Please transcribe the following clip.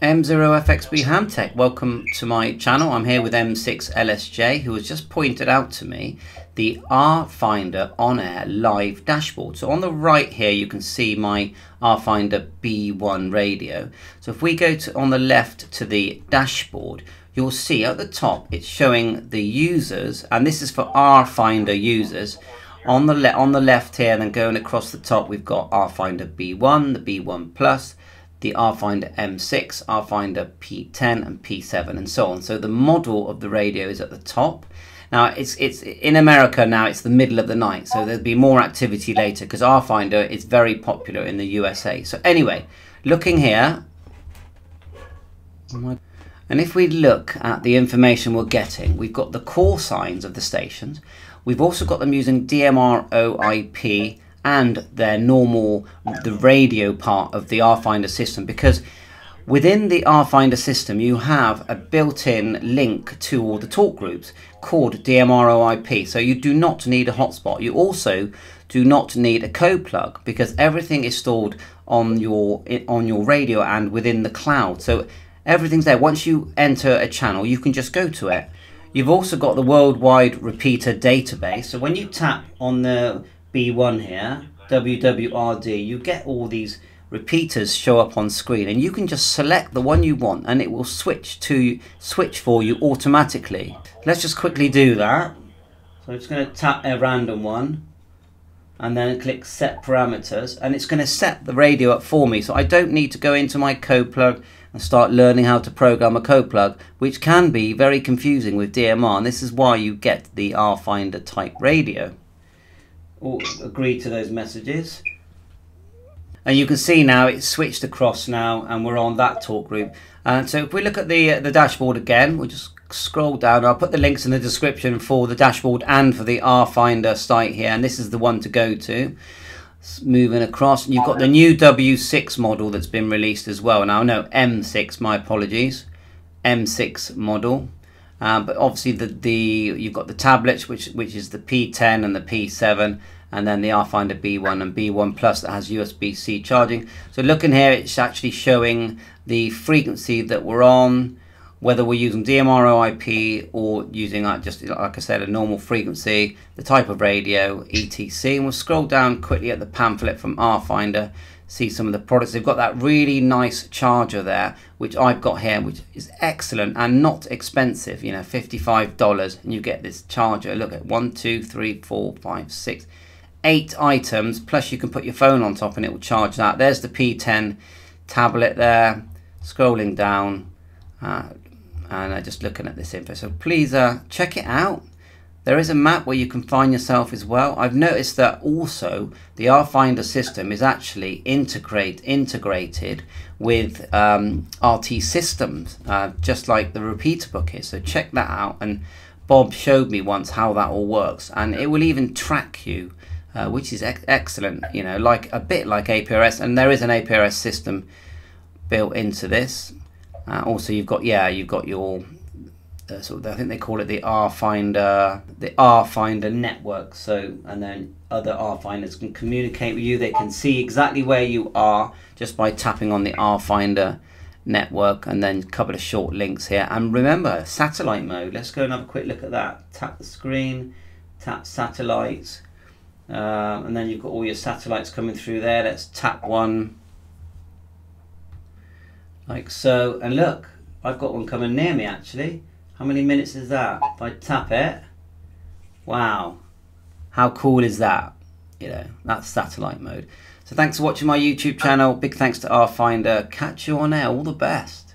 M0FXB Hamtech, welcome to my channel. I'm here with M6LSJ who has just pointed out to me the R-Finder on-air live dashboard. So on the right here you can see my R-Finder B1 radio. So if we go to on the left to the dashboard you'll see at the top it's showing the users and this is for R-Finder users. On the, on the left here and then going across the top we've got R-Finder B1, the B1 Plus, the R-Finder M6, R-Finder P10 and P7 and so on. So the model of the radio is at the top. Now it's it's in America now it's the middle of the night so there'll be more activity later because R-Finder is very popular in the USA. So anyway, looking here oh and if we look at the information we're getting, we've got the call signs of the stations. We've also got them using DMR OIP and their normal the radio part of the R-Finder system because within the R-Finder system you have a built-in link to all the talk groups called DMR-OIP so you do not need a hotspot. You also do not need a code plug because everything is stored on your on your radio and within the cloud. So everything's there. Once you enter a channel you can just go to it. You've also got the worldwide repeater database. So when you tap on the B1 here, WWRD, you get all these repeaters show up on screen and you can just select the one you want and it will switch to switch for you automatically. Let's just quickly do that. So I'm just going to tap a random one and then click set parameters and it's going to set the radio up for me so I don't need to go into my code plug and start learning how to program a code plug which can be very confusing with DMR and this is why you get the R-Finder type radio all agree to those messages. And you can see now it's switched across now and we're on that talk group. And so if we look at the, uh, the dashboard again, we'll just scroll down. I'll put the links in the description for the dashboard and for the R-Finder site here. And this is the one to go to. moving across. And you've got the new W6 model that's been released as well. Now, no, M6, my apologies. M6 model. Um, but obviously the, the you've got the tablets which which is the P10 and the P7 and then the R-Finder B1 and B1 Plus that has USB-C charging. So looking here it's actually showing the frequency that we're on whether we're using DMR IP or using like just like I said a normal frequency, the type of radio, etc. And we'll scroll down quickly at the pamphlet from R-Finder see some of the products. They've got that really nice charger there, which I've got here, which is excellent and not expensive. You know, $55 and you get this charger. Look at one, two, three, four, five, six, eight items. Plus you can put your phone on top and it will charge that. There's the P10 tablet there. Scrolling down uh, and uh, just looking at this info. So please uh, check it out. There is a map where you can find yourself as well. I've noticed that also the R-Finder system is actually integrate integrated with um, RT systems, uh, just like the RepeaterBook is. So check that out. And Bob showed me once how that all works, and it will even track you, uh, which is ex excellent. You know, like a bit like APRS, and there is an APRS system built into this. Uh, also, you've got yeah, you've got your uh, sort of, I think they call it the R Finder, the R Finder network. So, and then other R Finders can communicate with you. They can see exactly where you are just by tapping on the R Finder network and then a couple of short links here. And remember, satellite mode. Let's go and have a quick look at that. Tap the screen, tap satellites, um, and then you've got all your satellites coming through there. Let's tap one like so. And look, I've got one coming near me actually. How many minutes is that? If I tap it, wow, how cool is that? You know, that's satellite mode. So thanks for watching my YouTube channel. Big thanks to R-Finder. Catch you on air. All the best.